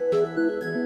Música